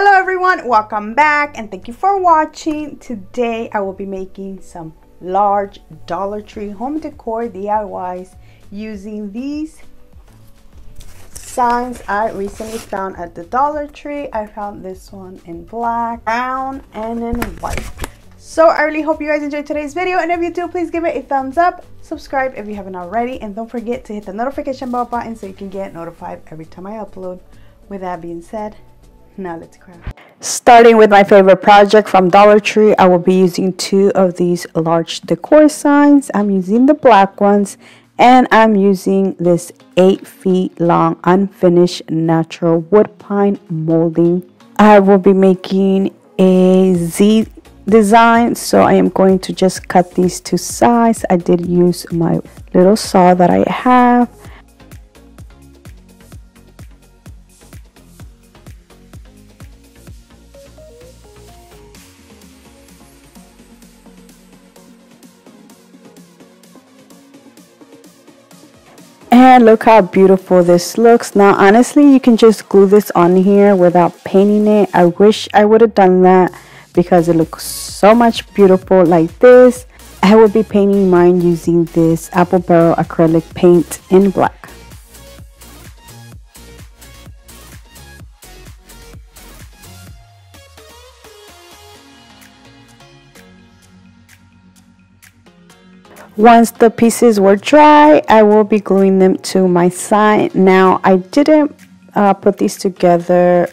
Hello everyone, welcome back and thank you for watching. Today I will be making some large Dollar Tree home decor DIYs using these signs I recently found at the Dollar Tree. I found this one in black, brown, and in white. So I really hope you guys enjoyed today's video and if you do, please give it a thumbs up, subscribe if you haven't already, and don't forget to hit the notification bell button so you can get notified every time I upload. With that being said, now let's craft. Starting with my favorite project from Dollar Tree, I will be using two of these large decor signs. I'm using the black ones and I'm using this 8 feet long unfinished natural wood pine molding. I will be making a Z design so I am going to just cut these two sides. I did use my little saw that I have and look how beautiful this looks. Now honestly you can just glue this on here without painting it. I wish i would have done that because it looks so much beautiful like this. I will be painting mine using this apple barrel acrylic paint in black Once the pieces were dry, I will be gluing them to my side. Now, I didn't uh, put these together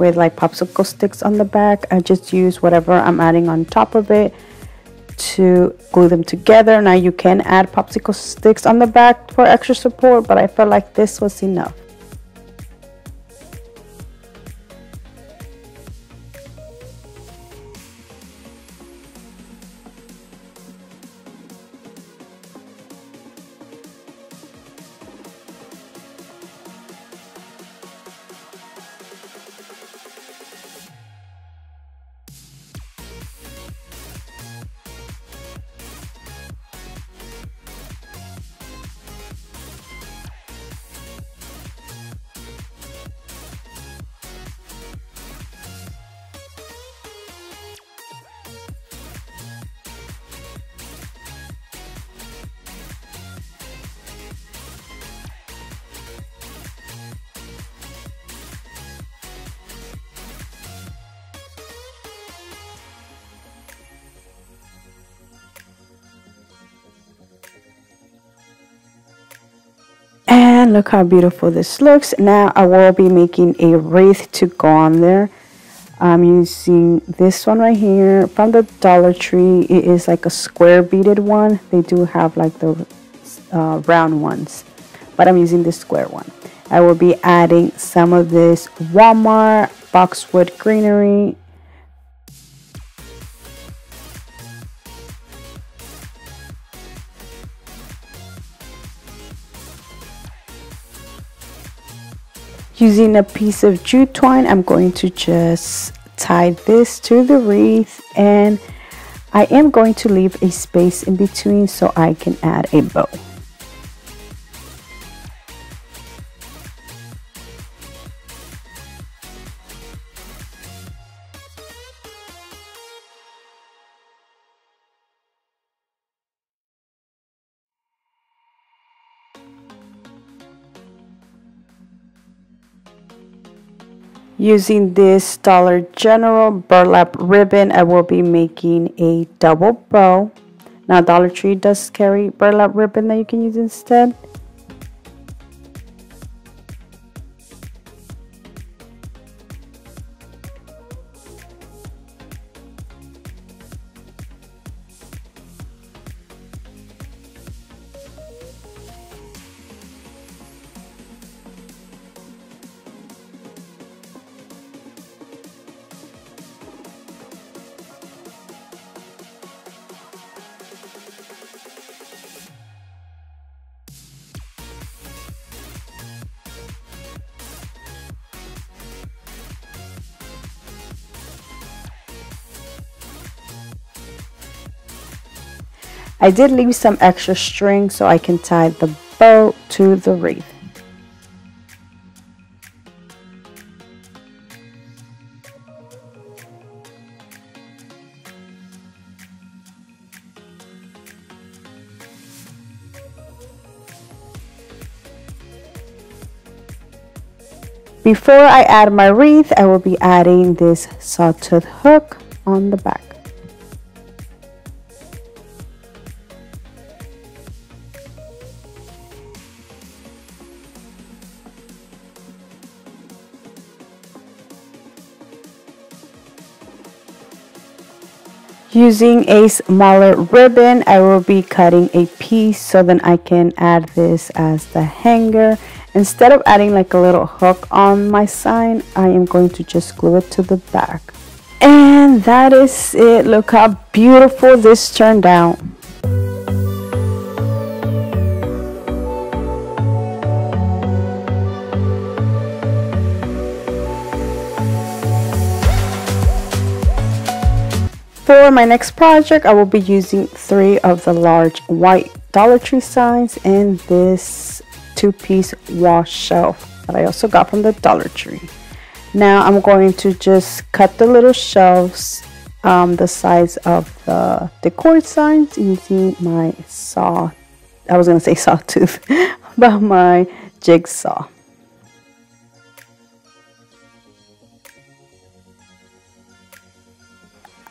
with like popsicle sticks on the back. I just use whatever I'm adding on top of it to glue them together. Now you can add popsicle sticks on the back for extra support, but I felt like this was enough. And look how beautiful this looks. Now I will be making a wreath to go on there. I'm using this one right here from the Dollar Tree. It is like a square beaded one. They do have like the uh, round ones but I'm using this square one. I will be adding some of this Walmart boxwood greenery Using a piece of jute twine, I'm going to just tie this to the wreath and I am going to leave a space in between so I can add a bow. Using this Dollar General burlap ribbon, I will be making a double bow. Now Dollar Tree does carry burlap ribbon that you can use instead. I did leave some extra string so I can tie the bow to the wreath. Before I add my wreath, I will be adding this sawtooth hook on the back. Using a smaller ribbon, I will be cutting a piece so then I can add this as the hanger. Instead of adding like a little hook on my sign, I am going to just glue it to the back. And that is it. Look how beautiful this turned out. For my next project, I will be using three of the large white Dollar Tree signs and this two-piece wall shelf that I also got from the Dollar Tree. Now I'm going to just cut the little shelves um, the size of the decor signs using my saw. I was going to say sawtooth, but my jigsaw.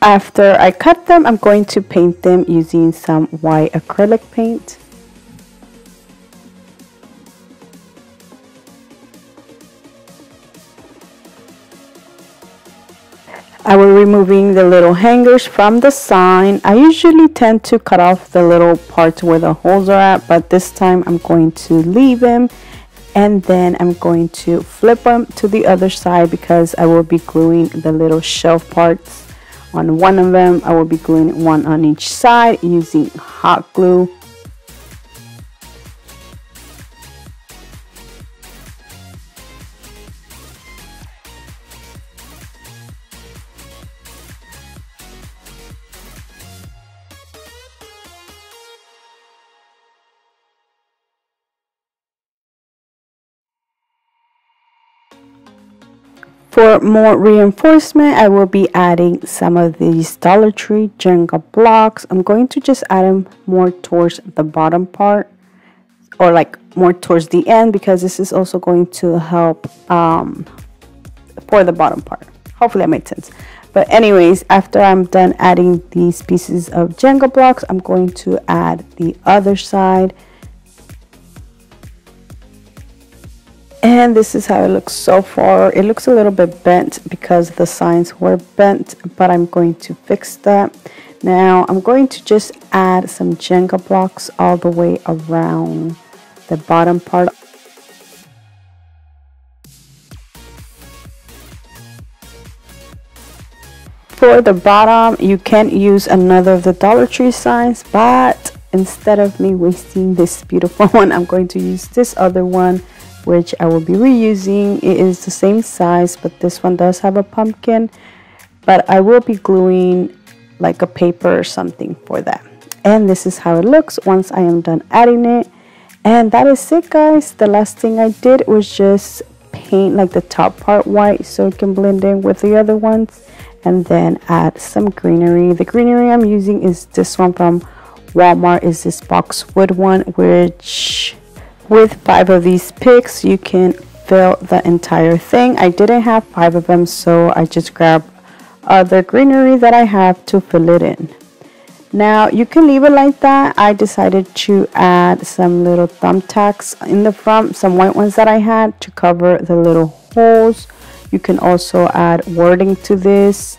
After I cut them, I'm going to paint them using some white acrylic paint. I will removing the little hangers from the sign. I usually tend to cut off the little parts where the holes are at, but this time I'm going to leave them and then I'm going to flip them to the other side because I will be gluing the little shelf parts on one of them. I will be gluing one on each side using hot glue For more reinforcement, I will be adding some of these Dollar Tree Jenga blocks. I'm going to just add them more towards the bottom part or like more towards the end because this is also going to help um, for the bottom part. Hopefully that made sense. But anyways, after I'm done adding these pieces of Jenga blocks, I'm going to add the other side and this is how it looks so far. It looks a little bit bent because the signs were bent but I'm going to fix that. Now I'm going to just add some Jenga blocks all the way around the bottom part. For the bottom you can use another of the Dollar Tree signs but instead of me wasting this beautiful one I'm going to use this other one which I will be reusing. It is the same size, but this one does have a pumpkin. But I will be gluing like a paper or something for that. And this is how it looks once I am done adding it. And that is it guys. The last thing I did was just paint like the top part white so it can blend in with the other ones. And then add some greenery. The greenery I'm using is this one from Walmart is this boxwood one which with five of these picks, you can fill the entire thing. I didn't have five of them, so I just grabbed other greenery that I have to fill it in. Now you can leave it like that. I decided to add some little thumbtacks in the front, some white ones that I had to cover the little holes. You can also add wording to this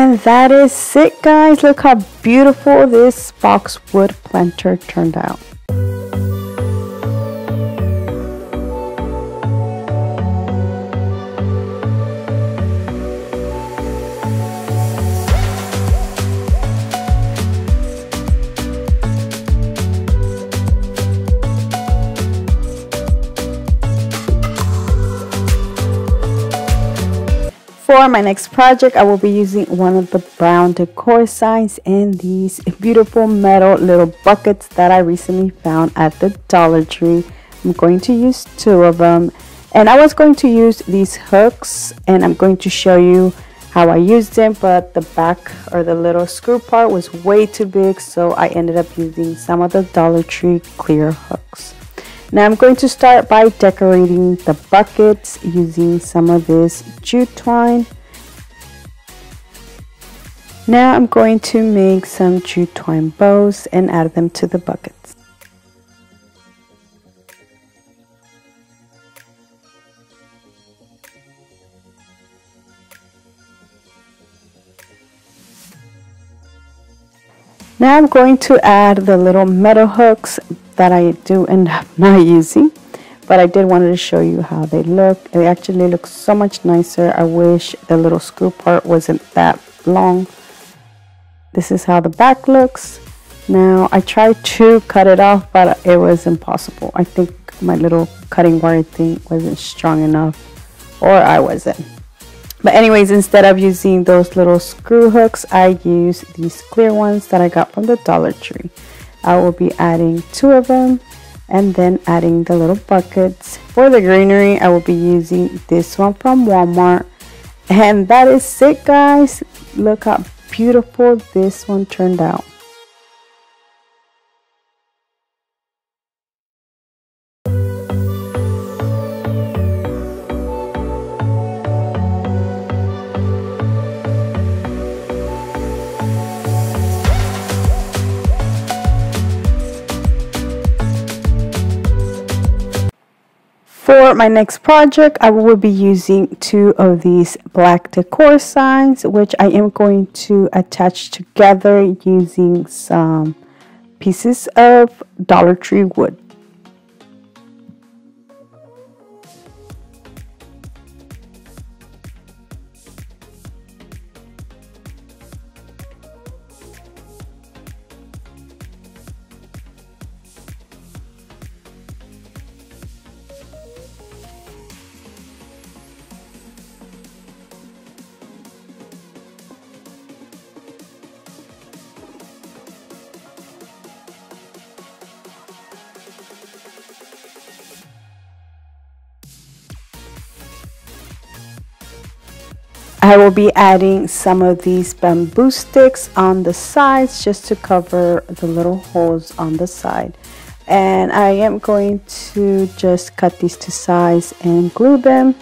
And that is it guys. Look how beautiful this boxwood planter turned out. For my next project, I will be using one of the brown decor signs and these beautiful metal little buckets that I recently found at the Dollar Tree. I'm going to use two of them and I was going to use these hooks and I'm going to show you how I used them, but the back or the little screw part was way too big so I ended up using some of the Dollar Tree clear hooks. Now I'm going to start by decorating the buckets using some of this jute twine. Now I'm going to make some jute twine bows and add them to the buckets. Now I'm going to add the little metal hooks that I do end up not using but I did wanted to show you how they look. They actually look so much nicer. I wish the little screw part wasn't that long. This is how the back looks. Now I tried to cut it off but it was impossible. I think my little cutting wire thing wasn't strong enough or I wasn't. But anyways instead of using those little screw hooks I use these clear ones that I got from the Dollar Tree I will be adding two of them and then adding the little buckets. For the greenery, I will be using this one from Walmart. And that is it guys. Look how beautiful this one turned out. For my next project, I will be using two of these black decor signs, which I am going to attach together using some pieces of Dollar Tree wood. I will be adding some of these bamboo sticks on the sides just to cover the little holes on the side. And I am going to just cut these to size and glue them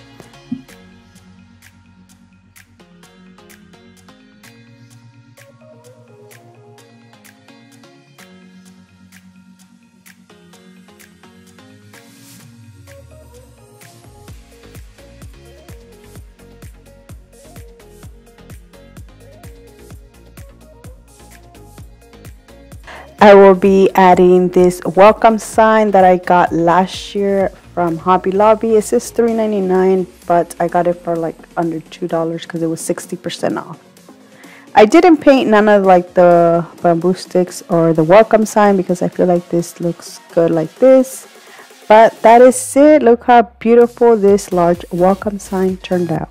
I will be adding this welcome sign that I got last year from Hobby Lobby. It says $3.99, but I got it for like under $2 because it was 60% off. I didn't paint none of like the bamboo sticks or the welcome sign because I feel like this looks good like this. But that is it. Look how beautiful this large welcome sign turned out.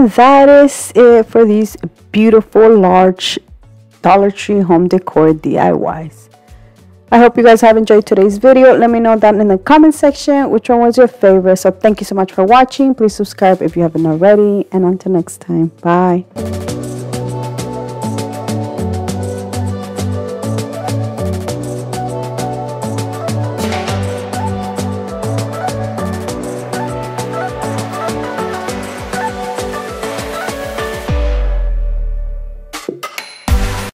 And that is it for these beautiful large Dollar Tree home decor DIYs. I hope you guys have enjoyed today's video. Let me know down in the comment section which one was your favorite. So thank you so much for watching. Please subscribe if you haven't already. And until next time, bye.